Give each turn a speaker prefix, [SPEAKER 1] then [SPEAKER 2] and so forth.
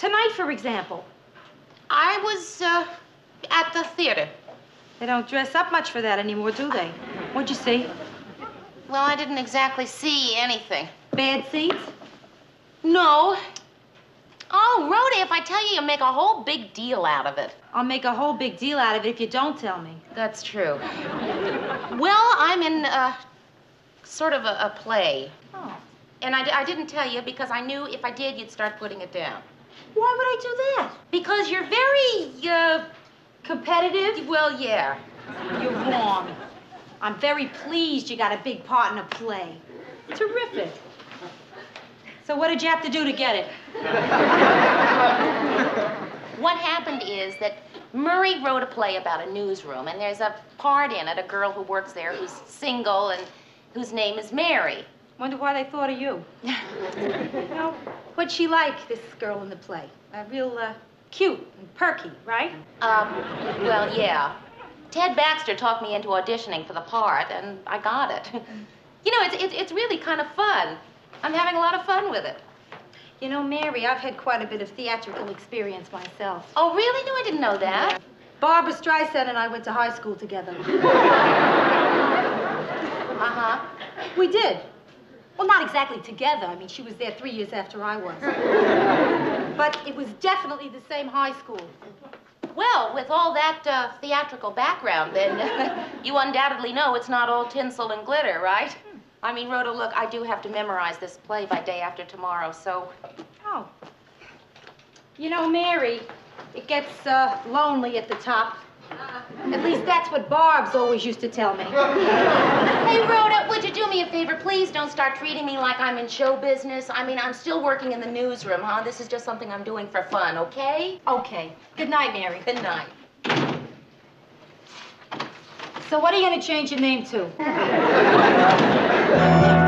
[SPEAKER 1] Tonight, for example.
[SPEAKER 2] I was uh, at the theater.
[SPEAKER 1] They don't dress up much for that anymore, do they? What'd you see?
[SPEAKER 2] Well, I didn't exactly see anything.
[SPEAKER 1] Bad seats?
[SPEAKER 2] No. Oh, Rhoda, if I tell you, you'll make a whole big deal out of it.
[SPEAKER 1] I'll make a whole big deal out of it if you don't tell me.
[SPEAKER 2] That's true. well, I'm in uh, sort of a, a play.
[SPEAKER 1] Oh.
[SPEAKER 2] And I, I didn't tell you because I knew if I did, you'd start putting it down.
[SPEAKER 1] Why would I do that?
[SPEAKER 2] Because you're very, uh,
[SPEAKER 1] Competitive?
[SPEAKER 2] well, yeah.
[SPEAKER 1] You're wrong. I'm very pleased you got a big part in a play. Terrific. So what did you have to do to get it?
[SPEAKER 2] What happened is that Murray wrote a play about a newsroom, and there's a part in it, a girl who works there who's single and whose name is Mary.
[SPEAKER 1] Wonder why they thought of you. you know, what'd she like, this girl in the play? Uh, real uh, cute and perky, right?
[SPEAKER 2] Um, well, yeah. Ted Baxter talked me into auditioning for the part, and I got it. You know, it's, it's, it's really kind of fun. I'm having a lot of fun with it.
[SPEAKER 1] You know, Mary, I've had quite a bit of theatrical experience myself.
[SPEAKER 2] Oh, really? No, I didn't know that.
[SPEAKER 1] Barbra Streisand and I went to high school together.
[SPEAKER 2] Uh-huh.
[SPEAKER 1] We did. Well, not exactly together. I mean, she was there three years after I was. but it was definitely the same high school.
[SPEAKER 2] Well, with all that uh, theatrical background, then you undoubtedly know it's not all tinsel and glitter, right? I mean, Rhoda, look, I do have to memorize this play by day after tomorrow, so
[SPEAKER 1] Oh. You know, Mary, it gets uh, lonely at the top. At least that's what Barb's always used to tell me.
[SPEAKER 2] Hey, Rhoda, would you do me a favor? Please don't start treating me like I'm in show business. I mean, I'm still working in the newsroom, huh? This is just something I'm doing for fun, okay?
[SPEAKER 1] Okay. Good night, Mary.
[SPEAKER 2] Good night.
[SPEAKER 1] So what are you going to change your name to?